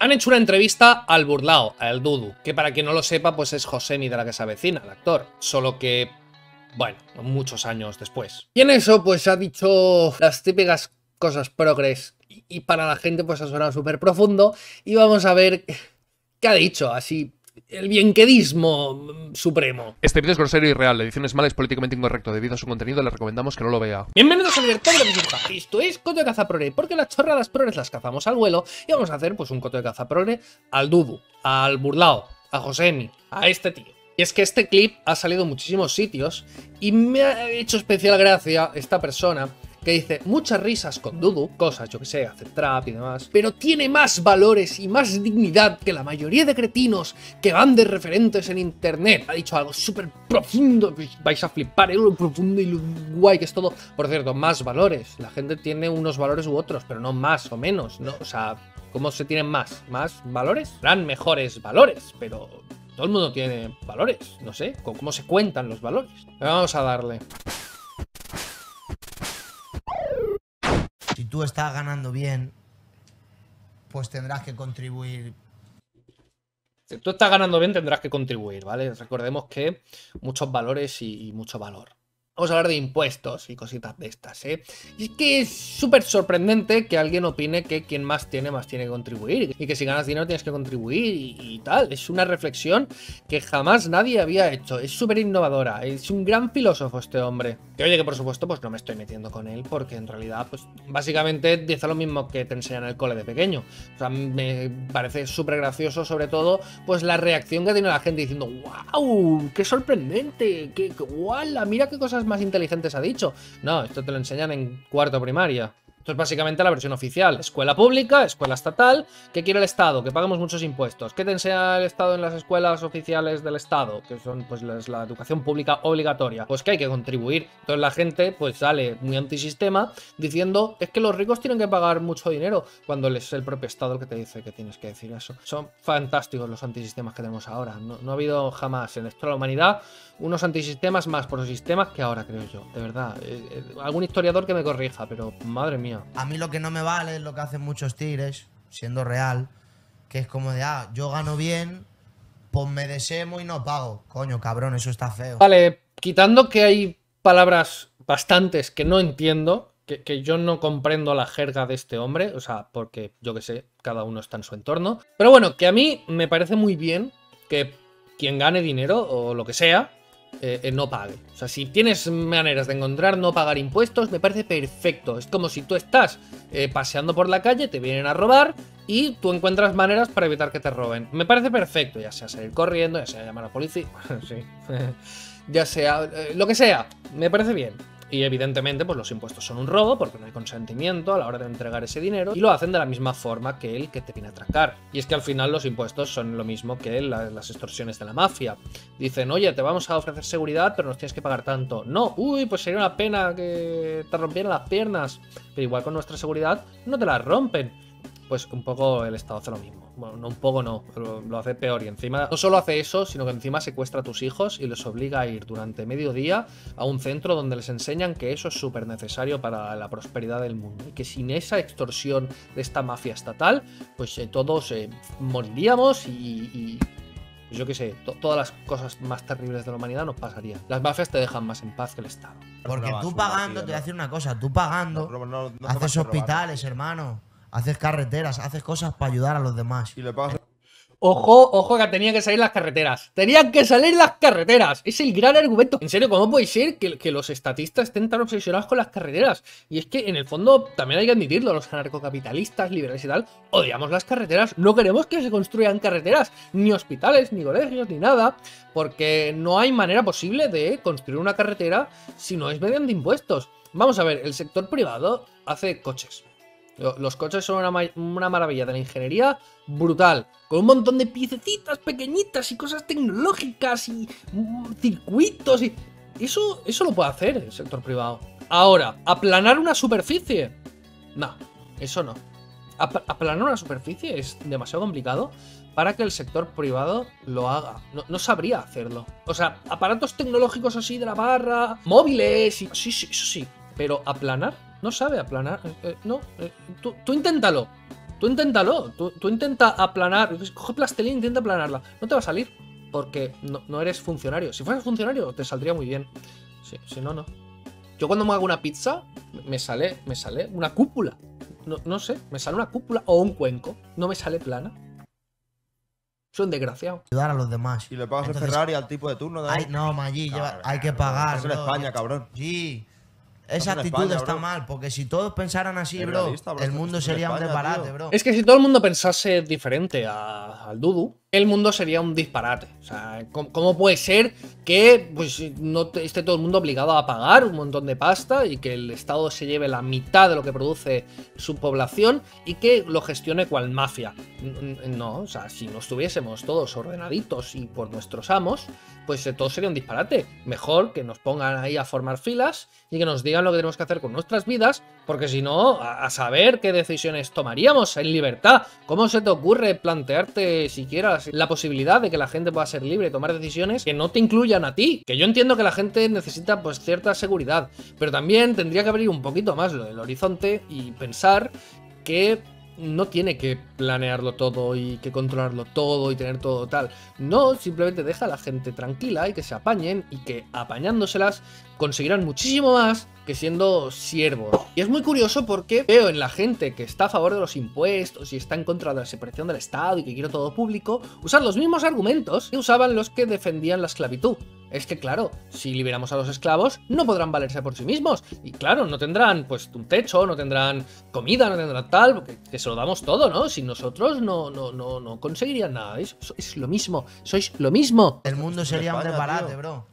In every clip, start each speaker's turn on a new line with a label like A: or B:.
A: Han hecho una entrevista al burlao, al Dudu, que para quien no lo sepa, pues es Josemi de la que se avecina, el actor. Solo que, bueno, muchos años después. Y en eso, pues ha dicho las típicas cosas progres. Y para la gente, pues ha sonado súper profundo. Y vamos a ver qué ha dicho, así el bienquedismo supremo.
B: Este vídeo es grosero y real, la edición es mala y es políticamente incorrecto. Debido a su contenido, le recomendamos que no lo vea.
A: Bienvenidos a Libertad de la Esto es Coto de Caza Progre, porque las chorradas progres las cazamos al vuelo y vamos a hacer pues un Coto de Caza Progre al Dudu, al Burlao, a Josemi, a este tío. Y es que este clip ha salido en muchísimos sitios y me ha hecho especial gracia esta persona que dice muchas risas con Dudu, cosas, yo que sé, hace trap y demás, pero tiene más valores y más dignidad que la mayoría de cretinos que van de referentes en internet. Ha dicho algo súper profundo, vais a flipar, lo profundo y lo guay que es todo. Por cierto, más valores. La gente tiene unos valores u otros, pero no más o menos, ¿no? O sea, ¿cómo se tienen más? ¿Más valores? Serán mejores valores, pero todo el mundo tiene valores, no sé, ¿cómo se cuentan los valores? vamos a darle.
C: Tú estás ganando bien, pues tendrás que contribuir.
A: Si tú estás ganando bien, tendrás que contribuir, ¿vale? Recordemos que muchos valores y, mucho valor. Vamos a hablar de impuestos y cositas de estas, ¿eh? Y es que es súper sorprendente que alguien opine que quien más tiene, más tiene que contribuir. Y que si ganas dinero tienes que contribuir y, tal. Es una reflexión que jamás nadie había hecho. Es súper innovadora. Es un gran filósofo este hombre. Que oye, que por supuesto, pues no me estoy metiendo con él. Porque en realidad, pues básicamente dice lo mismo que te enseñan en el cole de pequeño. O sea, me parece súper gracioso, sobre todo, pues la reacción que tiene la gente diciendo, ¡Wow! ¡Qué sorprendente! ¡Qué, qué guala! Mira qué cosas más inteligentes ha dicho. No, esto te lo enseñan en cuarto primaria. Esto es básicamente la versión oficial. Escuela pública, escuela estatal. ¿Qué quiere el Estado? Que paguemos muchos impuestos. ¿Qué te enseña el Estado en las escuelas oficiales del Estado? Que son pues la educación pública obligatoria. Pues que hay que contribuir. Entonces la gente pues sale muy antisistema diciendo es que los ricos tienen que pagar mucho dinero cuando es el propio Estado el que te dice que tienes que decir eso. Son fantásticos los antisistemas que tenemos ahora. No, no ha habido jamás en la historia de la humanidad unos antisistemas más por los sistemas que ahora, creo yo. De verdad. Eh, eh, algún historiador que me corrija, pero madre mía.
C: A mí lo que no me vale es lo que hacen muchos tigres, siendo real, que es como de, ah, yo gano bien, pues me desemo y no pago. Coño, cabrón, eso está feo.
A: Vale, quitando que hay palabras bastantes que no entiendo, que, que, yo no comprendo la jerga de este hombre, o sea, porque yo que sé, cada uno está en su entorno. Pero bueno, que a mí me parece muy bien que quien gane dinero o lo que sea, eh, eh, no pague. O sea, si tienes maneras de encontrar no pagar impuestos, me parece perfecto. Es como si tú estás eh, paseando por la calle, te vienen a robar y tú encuentras maneras para evitar que te roben. Me parece perfecto, ya sea salir corriendo, ya sea llamar a la policía, ya sea lo que sea, me parece bien. Y evidentemente, pues los impuestos son un robo porque no hay consentimiento a la hora de entregar ese dinero y lo hacen de la misma forma que el que te viene a atracar. Y es que al final los impuestos son lo mismo que las extorsiones de la mafia. Dicen, oye, te vamos a ofrecer seguridad, pero nos tienes que pagar tanto. No, uy, pues sería una pena que te rompieran las piernas. Pero igual con nuestra seguridad no te las rompen. Pues un poco el Estado hace lo mismo bueno, no un poco no, pero lo hace peor. Y encima no solo hace eso, sino que encima secuestra a tus hijos y les obliga a ir durante medio día a un centro donde les enseñan que eso es súper necesario para la prosperidad del mundo. Y que sin esa extorsión de esta mafia estatal, pues eh, todos eh, moriríamos y, pues yo qué sé, todas las cosas más terribles de la humanidad nos pasarían. Las mafias te dejan más en paz que el Estado.
C: Porque tú pagando, te voy a decir una cosa, tú pagando, haces hospitales, hermano haces carreteras, haces cosas para ayudar a los demás. Y le
A: Ojo, ojo, que tenían que salir las carreteras. Tenían que salir las carreteras. Es el gran argumento. En serio, ¿cómo puede ser que, que, los estatistas estén tan obsesionados con las carreteras? Y es que, en el fondo, también hay que admitirlo, los anarcocapitalistas, liberales y tal, odiamos las carreteras. No queremos que se construyan carreteras, ni hospitales, ni colegios, ni nada, porque no hay manera posible de construir una carretera si no es mediante impuestos. Vamos a ver, el sector privado hace coches, los coches son una, maravilla de la ingeniería brutal, con un montón de piececitas pequeñitas y cosas tecnológicas y mm, circuitos y... Eso, eso lo puede hacer el sector privado. Ahora, aplanar una superficie. No, eso no. aplanar una superficie es demasiado complicado para que el sector privado lo haga. No, no, sabría hacerlo. O sea, aparatos tecnológicos así de la barra, móviles y... Sí, sí, eso sí. Pero aplanar no sabe aplanar. Eh, eh, no, eh, tú, inténtalo. Tú inténtalo. Tú, tú intenta aplanar. Coge plastilina e intenta aplanarla. No te va a salir. Porque no, no eres funcionario. Si fueras funcionario, te saldría muy bien. Sí, si no, no. Yo cuando me hago una pizza, me sale, me sale una cúpula. No, no sé, me sale una cúpula o un cuenco. No me sale plana. Soy un desgraciado.
C: ayudar a los demás.
D: Y le pagas
C: Entonces,
D: el Ferrari al tipo de turno de
C: Ay, no, Maggi, hay que pagar.
D: estás en. España, cabrón.
C: Sí. Esa actitud
D: España,
C: está
D: bro.
C: mal, porque si todos pensaran así, bro,
D: realista, bro,
C: el mundo sería un
D: España,
C: desbarate,
D: tío.
C: bro.
A: Es que si todo el mundo pensase diferente a- al Dudu, el mundo sería un disparate. O sea, ¿cómo, puede ser que pues, no esté todo el mundo obligado a pagar un montón de pasta y que el Estado se lleve la mitad de lo que produce su población y que lo gestione cual mafia? No, o sea, si no estuviésemos todos ordenaditos y por nuestros amos, pues eh, todo sería un disparate. Mejor que nos pongan ahí a formar filas y que nos digan lo que tenemos que hacer con nuestras vidas, porque si no, a saber qué decisiones tomaríamos en libertad. ¿Cómo se te ocurre plantearte siquiera la posibilidad de que la gente pueda ser libre tomar decisiones que no te incluyan a ti? Que yo entiendo que la gente necesita pues cierta seguridad, pero también tendría que abrir un poquito más del horizonte y pensar que no tiene que planearlo todo y que controlarlo todo y tener todo tal. No, simplemente deja a la gente tranquila y que se apañen y que apañándoselas conseguirán muchísimo más que siendo siervos. Y es muy curioso porque veo en la gente que está a favor de los impuestos y está en contra de la separación del Estado y que quiere todo público, usar los mismos argumentos que usaban los que defendían la esclavitud. Es que claro, si liberamos a los esclavos, no podrán valerse por sí mismos. Y claro, no tendrán pues un techo, no tendrán comida, no tendrán tal, porque que se lo damos todo, ¿no? Sin nosotros no, no, no, no conseguirían nada. Es, es lo mismo, sois lo mismo.
C: El mundo sería un desbarate, bro.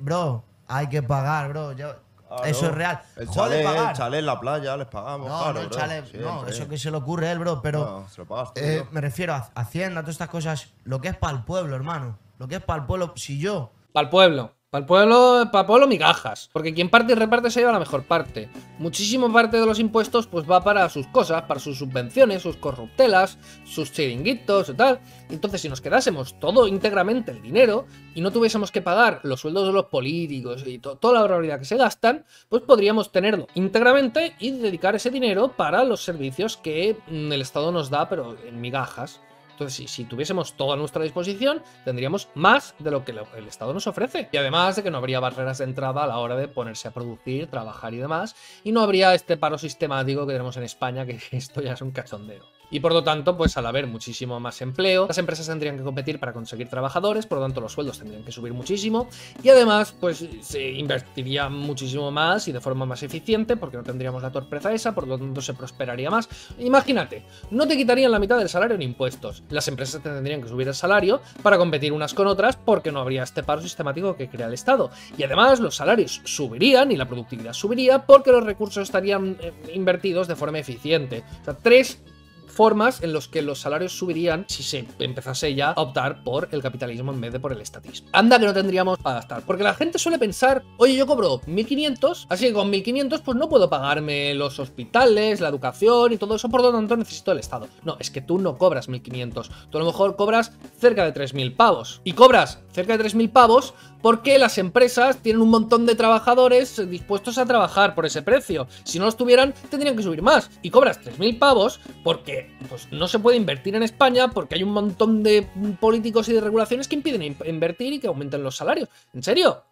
C: Bro, hay que pagar, bro. Yo-
D: Claro.
C: Eso es real.
D: El chalet,
C: pagar.
D: el chalet en la playa, les pagamos.
C: No,
D: claro,
C: no, el
D: bro.
C: No, eso que se le ocurre a él, bro. Pero
D: No, se lo pagas tú,
C: eh, me refiero a Hacienda, todas estas cosas. Lo que es para el pueblo, hermano. Lo que es para el pueblo. Si yo
A: Para el pueblo. Para el pueblo, para pueblo migajas. Porque quien parte y reparte se lleva la mejor parte. Muchísima parte de los impuestos pues va para sus cosas, para sus subvenciones, sus corruptelas, sus chiringuitos y tal. Entonces si nos quedásemos todo íntegramente el dinero y no tuviésemos que pagar los sueldos de los políticos y to- toda la barbaridad que se gastan, pues podríamos tenerlo íntegramente y dedicar ese dinero para los servicios que mm, el Estado nos da, pero en migajas. Entonces, si, tuviésemos todo a nuestra disposición, tendríamos más de lo que el Estado nos ofrece. Y además de que no habría barreras de entrada a la hora de ponerse a producir, trabajar y demás. Y no habría este paro sistemático que tenemos en España, que esto ya es un cachondeo. Y por lo tanto, pues al haber muchísimo más empleo, las empresas tendrían que competir para conseguir trabajadores, por lo tanto los sueldos tendrían que subir muchísimo. Y además, pues se invertiría muchísimo más y de forma más eficiente, porque no tendríamos la torpeza esa, por lo tanto se prosperaría más. Imagínate, no te quitarían la mitad del salario en impuestos. Las empresas te tendrían que subir el salario para competir unas con otras, porque no habría este paro sistemático que crea el Estado. Y además los salarios subirían y la productividad subiría porque los recursos estarían eh, invertidos de forma eficiente. O sea, tres formas en los que los salarios subirían si se empezase ya a optar por el capitalismo en vez de por el estatismo. Anda que no tendríamos para gastar, porque la gente suele pensar, oye, yo cobro 1500, así que con 1500 pues no puedo pagarme los hospitales, la educación y todo eso, por lo tanto necesito el Estado. No, es que tú no cobras 1500, tú a lo mejor cobras cerca de 3000 pavos. Y cobras cerca de 3000 pavos porque las empresas tienen un montón de trabajadores dispuestos a trabajar por ese precio. Si no los tuvieran, tendrían que subir más. Y cobras 3.000 pavos porque pues, no se puede invertir en España porque hay un montón de políticos y de regulaciones que impiden in- invertir y que aumenten los salarios. ¿En serio?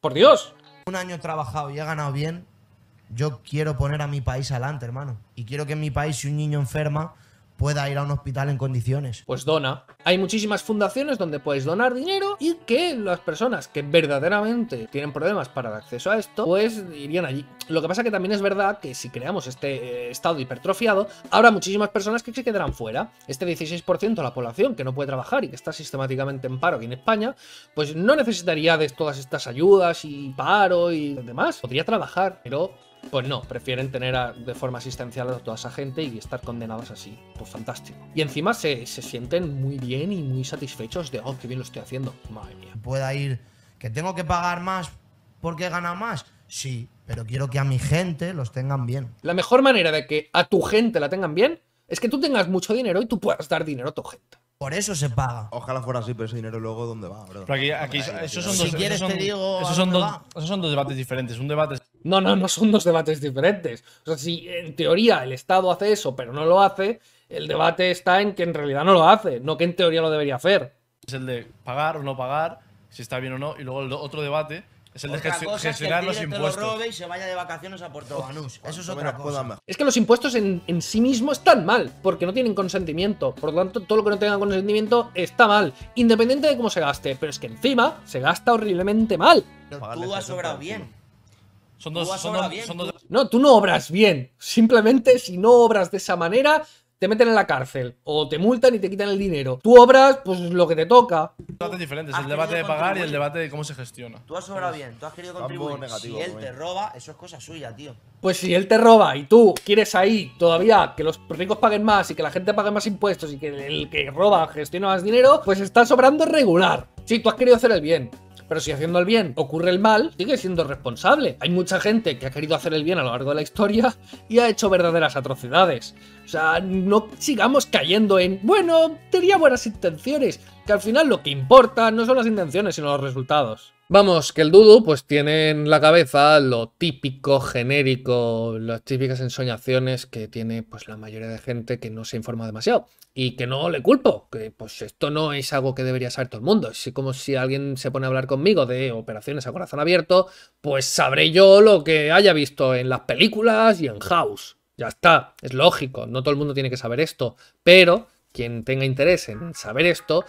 A: Por Dios.
C: un año trabajado y he ganado bien, yo quiero poner a mi país adelante, hermano. Y quiero que en mi país, si un niño enferma, pueda ir a un hospital en condiciones.
A: Pues dona. Hay muchísimas fundaciones donde puedes donar dinero y que las personas que verdaderamente tienen problemas para el acceso a esto, pues irían allí. Lo que pasa que también es verdad que si creamos este eh, estado hipertrofiado, habrá muchísimas personas que se quedarán fuera. Este 16% de la población que no puede trabajar y que está sistemáticamente en paro aquí en España, pues no necesitaría de todas estas ayudas y paro y demás. Podría trabajar, pero pues no, prefieren tener a- de forma asistencial a toda esa gente y estar condenados así. Pues fantástico. Y encima se, se sienten muy bien y muy satisfechos de, oh, qué bien lo estoy haciendo. Madre mía.
C: Pueda ir, que tengo que pagar más porque he ganado más. Sí, pero quiero que a mi gente los tengan bien.
A: La mejor manera de que a tu gente la tengan bien es que tú tengas mucho dinero y tú puedas dar dinero a tu gente.
C: Por eso se paga.
D: Ojalá fuera así, pero ese dinero luego, ¿dónde va, bro?
E: Pero aquí, aquí esos son
C: Si
E: dos,
C: quieres
E: esos son,
C: te digo
E: esos son
C: dónde
E: dos,
C: va.
E: esos son dos debates diferentes. Un debate es
A: No, no, no son dos debates diferentes. O sea, si en teoría el Estado hace eso, pero no lo hace, el debate está en que en realidad no lo hace, no que en teoría lo debería hacer.
E: Es el de pagar o no pagar, si está bien o no. Y luego el otro debate es el de
C: Otra
E: gestio-
C: cosa es que el
E: gestionar los
C: lo
E: impuestos.
C: robe y se vaya de vacaciones a Puerto Banús. Eso es
D: Cuanto
C: otra cosa.
A: Es que los impuestos en, en sí mismos están mal, porque no tienen consentimiento. Por lo tanto, todo lo que no tenga consentimiento está mal, independiente de cómo se gaste. Pero es que encima se gasta horriblemente mal.
C: Pero tú has sobrado bien.
E: Son dos, son
C: sobrado
E: dos,
C: bien,
E: son
C: tú-
E: dos
A: No, tú no obras bien. Simplemente si no obras de esa manera, te meten en la cárcel. O te multan y te quitan el dinero. Tú obras, pues lo que te toca.
E: debates diferentes. El debate de pagar y el debate de cómo se gestiona.
C: Tú has sobrado bien, tú has querido contribuir.
D: negativo,
C: si él te roba, eso es cosa suya, tío.
A: Pues si él te roba y tú quieres ahí todavía que los ricos paguen más y que la gente pague más impuestos y que el que roba gestione más dinero, pues está sobrando regular. Sí, tú has querido hacer el bien. Pero si haciendo el bien ocurre el mal, sigue siendo responsable. Hay mucha gente que ha querido hacer el bien a lo largo de la historia y ha hecho verdaderas atrocidades. O sea, no sigamos cayendo en, bueno, tenía buenas intenciones, que al final lo que importa no son las intenciones, sino los resultados. Vamos, que el Dudu pues tiene en la cabeza lo típico, genérico, las típicas ensoñaciones que tiene pues la mayoría de gente que no se informa demasiado. Y que no le culpo, que pues esto no es algo que debería saber todo el mundo. Es como si alguien se pone a hablar conmigo de operaciones a corazón abierto, pues sabré yo lo que haya visto en las películas y en House. Ya está, es lógico, no todo el mundo tiene que saber esto, pero quien tenga interés en saber esto,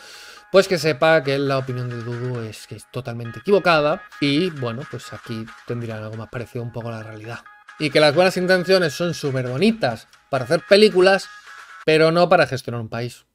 A: pues que sepa que la opinión de Dudu es que es totalmente equivocada y bueno, pues aquí tendrían algo más parecido un poco a la realidad. Y que las buenas intenciones son súper bonitas para hacer películas, pero no para gestionar un país.